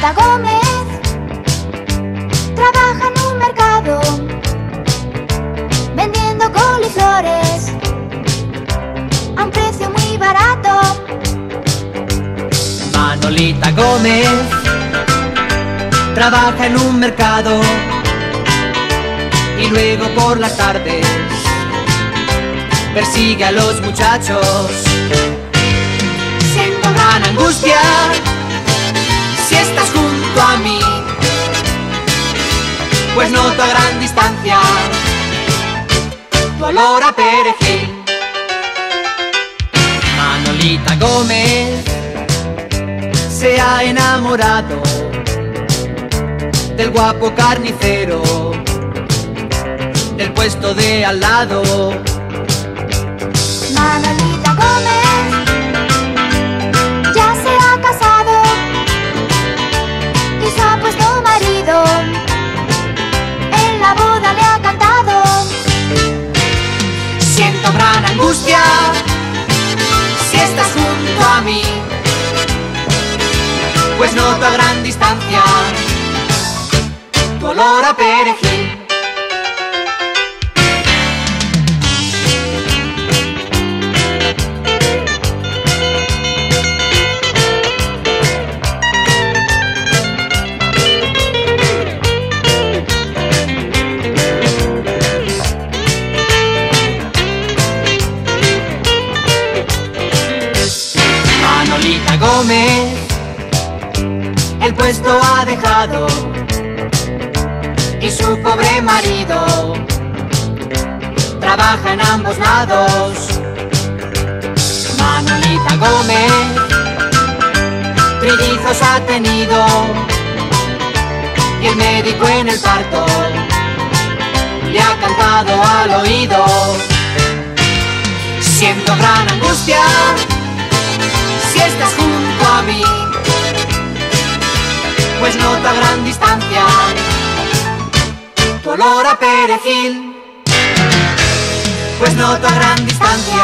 Manolita Gómez trabaja en un mercado vendiendo coliflores a un precio muy barato. Manolita Gómez trabaja en un mercado y luego por las tardes persigue a los muchachos. Pues noto a gran distancia tu olor a perejil. Manolita Gómez se ha enamorado del guapo carnicero del puesto de al lado. Manolita mí, pues noto a gran distancia tu olor a perejil. El puesto ha dejado y su pobre marido trabaja en ambos lados. Manolita Gómez trillizos ha tenido y el médico en el parto le ha cantado al oído. Siento gran angustia si estás junto pues noto a gran distancia. Tu olor a perejil, pues noto a gran distancia